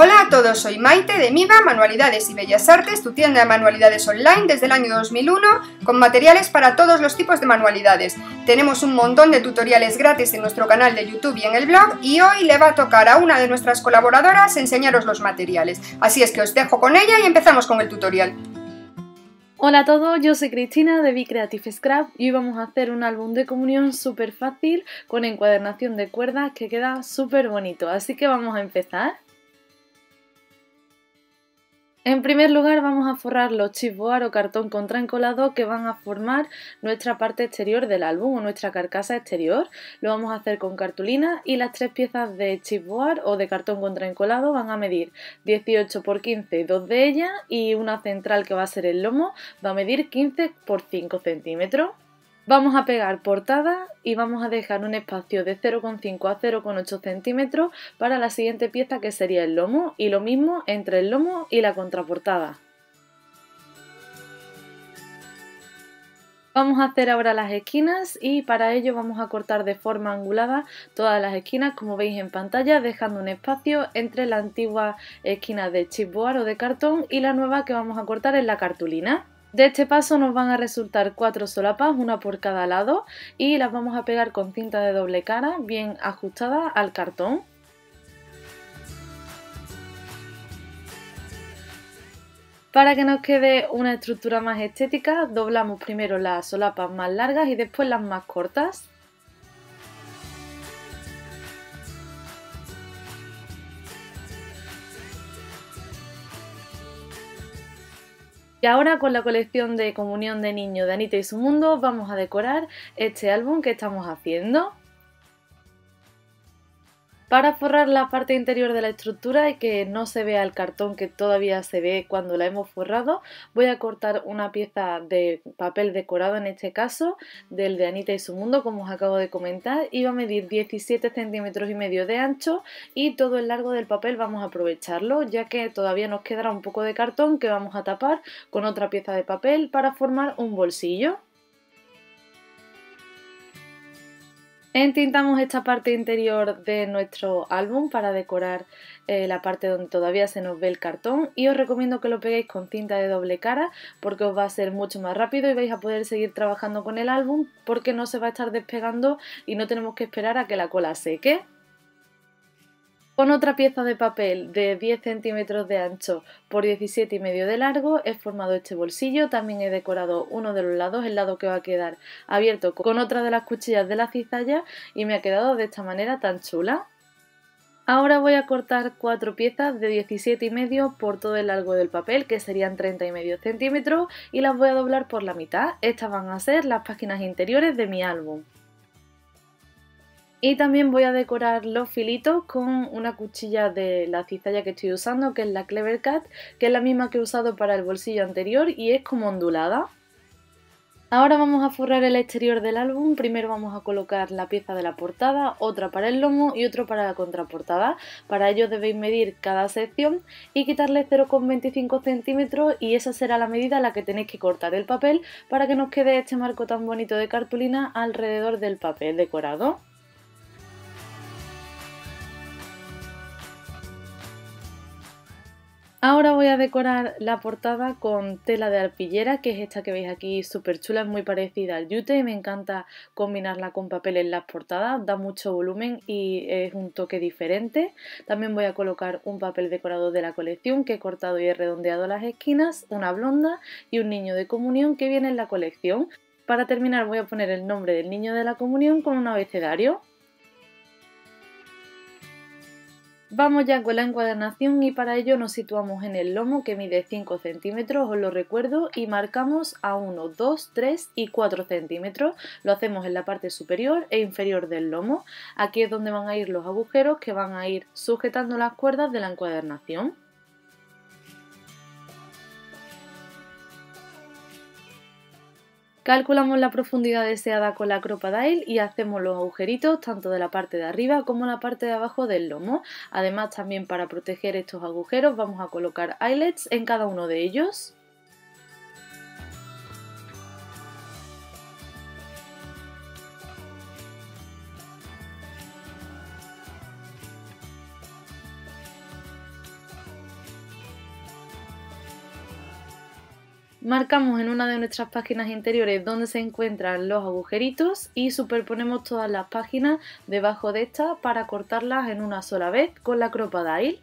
Hola a todos, soy Maite de Miva Manualidades y Bellas Artes, tu tienda de manualidades online desde el año 2001 con materiales para todos los tipos de manualidades. Tenemos un montón de tutoriales gratis en nuestro canal de YouTube y en el blog y hoy le va a tocar a una de nuestras colaboradoras enseñaros los materiales. Así es que os dejo con ella y empezamos con el tutorial. Hola a todos, yo soy Cristina de Be Creative Scrap y hoy vamos a hacer un álbum de comunión súper fácil con encuadernación de cuerdas que queda súper bonito, así que vamos a empezar. En primer lugar vamos a forrar los chipboard o cartón contraencolado que van a formar nuestra parte exterior del álbum o nuestra carcasa exterior. Lo vamos a hacer con cartulina y las tres piezas de chipboard o de cartón contraencolado van a medir 18 x 15, dos de ellas y una central que va a ser el lomo va a medir 15 x 5 centímetros. Vamos a pegar portada y vamos a dejar un espacio de 0,5 a 0,8 centímetros para la siguiente pieza que sería el lomo y lo mismo entre el lomo y la contraportada. Vamos a hacer ahora las esquinas y para ello vamos a cortar de forma angulada todas las esquinas como veis en pantalla dejando un espacio entre la antigua esquina de chipboard o de cartón y la nueva que vamos a cortar en la cartulina. De este paso nos van a resultar cuatro solapas, una por cada lado, y las vamos a pegar con cinta de doble cara bien ajustada al cartón. Para que nos quede una estructura más estética, doblamos primero las solapas más largas y después las más cortas. Y ahora con la colección de Comunión de Niño de Anita y su Mundo vamos a decorar este álbum que estamos haciendo. Para forrar la parte interior de la estructura y que no se vea el cartón que todavía se ve cuando la hemos forrado, voy a cortar una pieza de papel decorado, en este caso, del de Anita y su mundo, como os acabo de comentar, y va a medir 17 centímetros y medio de ancho y todo el largo del papel vamos a aprovecharlo, ya que todavía nos quedará un poco de cartón que vamos a tapar con otra pieza de papel para formar un bolsillo. Entintamos esta parte interior de nuestro álbum para decorar eh, la parte donde todavía se nos ve el cartón y os recomiendo que lo peguéis con cinta de doble cara porque os va a ser mucho más rápido y vais a poder seguir trabajando con el álbum porque no se va a estar despegando y no tenemos que esperar a que la cola seque. Con otra pieza de papel de 10 centímetros de ancho por 17 y medio de largo he formado este bolsillo, también he decorado uno de los lados, el lado que va a quedar abierto con otra de las cuchillas de la cizalla y me ha quedado de esta manera tan chula. Ahora voy a cortar cuatro piezas de 17 y medio por todo el largo del papel, que serían 30 y medio centímetros, y las voy a doblar por la mitad. Estas van a ser las páginas interiores de mi álbum. Y también voy a decorar los filitos con una cuchilla de la cizalla que estoy usando, que es la Clever Cat, que es la misma que he usado para el bolsillo anterior y es como ondulada. Ahora vamos a forrar el exterior del álbum, primero vamos a colocar la pieza de la portada, otra para el lomo y otro para la contraportada. Para ello debéis medir cada sección y quitarle 0,25 centímetros y esa será la medida a la que tenéis que cortar el papel para que nos quede este marco tan bonito de cartulina alrededor del papel decorado. Ahora voy a decorar la portada con tela de arpillera, que es esta que veis aquí, súper chula, es muy parecida al yute y me encanta combinarla con papel en las portadas, da mucho volumen y es un toque diferente. También voy a colocar un papel decorado de la colección que he cortado y he redondeado las esquinas, una blonda y un niño de comunión que viene en la colección. Para terminar voy a poner el nombre del niño de la comunión con un abecedario. Vamos ya con la encuadernación y para ello nos situamos en el lomo que mide 5 centímetros, os lo recuerdo, y marcamos a 1, 2, 3 y 4 centímetros. Lo hacemos en la parte superior e inferior del lomo. Aquí es donde van a ir los agujeros que van a ir sujetando las cuerdas de la encuadernación. Calculamos la profundidad deseada con la Crocodile y hacemos los agujeritos tanto de la parte de arriba como la parte de abajo del lomo. Además también para proteger estos agujeros vamos a colocar eyelets en cada uno de ellos. Marcamos en una de nuestras páginas interiores donde se encuentran los agujeritos y superponemos todas las páginas debajo de esta para cortarlas en una sola vez con la Crocodile.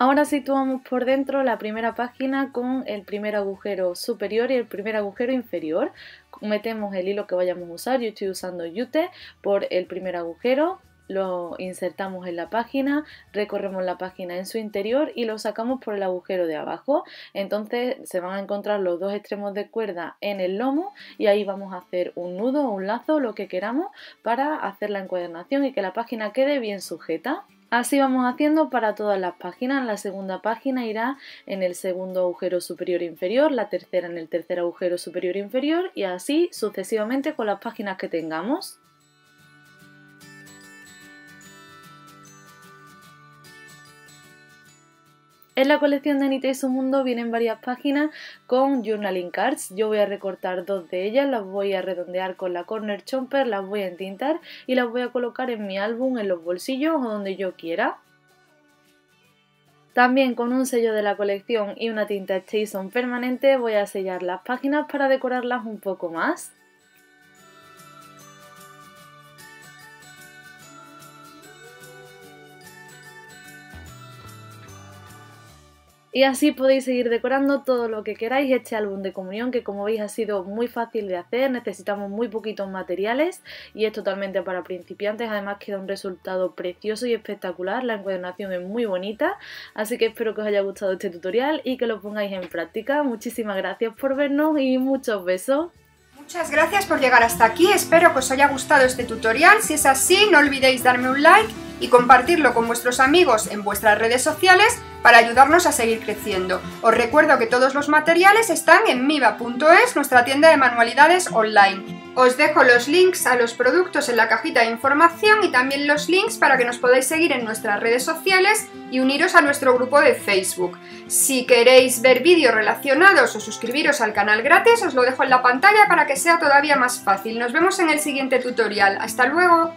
Ahora situamos por dentro la primera página con el primer agujero superior y el primer agujero inferior. Metemos el hilo que vayamos a usar, yo estoy usando Yute por el primer agujero, lo insertamos en la página, recorremos la página en su interior y lo sacamos por el agujero de abajo. Entonces se van a encontrar los dos extremos de cuerda en el lomo y ahí vamos a hacer un nudo o un lazo, lo que queramos, para hacer la encuadernación y que la página quede bien sujeta. Así vamos haciendo para todas las páginas. La segunda página irá en el segundo agujero superior inferior, la tercera en el tercer agujero superior inferior y así sucesivamente con las páginas que tengamos. En la colección de Anita y su mundo vienen varias páginas con journaling cards. Yo voy a recortar dos de ellas, las voy a redondear con la corner chomper, las voy a entintar y las voy a colocar en mi álbum, en los bolsillos o donde yo quiera. También con un sello de la colección y una tinta Jason permanente voy a sellar las páginas para decorarlas un poco más. Y así podéis seguir decorando todo lo que queráis este álbum de comunión que como veis ha sido muy fácil de hacer, necesitamos muy poquitos materiales y es totalmente para principiantes, además queda un resultado precioso y espectacular, la encuadernación es muy bonita, así que espero que os haya gustado este tutorial y que lo pongáis en práctica. Muchísimas gracias por vernos y muchos besos. Muchas gracias por llegar hasta aquí, espero que os haya gustado este tutorial, si es así no olvidéis darme un like y compartirlo con vuestros amigos en vuestras redes sociales para ayudarnos a seguir creciendo. Os recuerdo que todos los materiales están en miva.es, nuestra tienda de manualidades online. Os dejo los links a los productos en la cajita de información y también los links para que nos podáis seguir en nuestras redes sociales y uniros a nuestro grupo de Facebook. Si queréis ver vídeos relacionados o suscribiros al canal gratis, os lo dejo en la pantalla para que sea todavía más fácil. Nos vemos en el siguiente tutorial. ¡Hasta luego!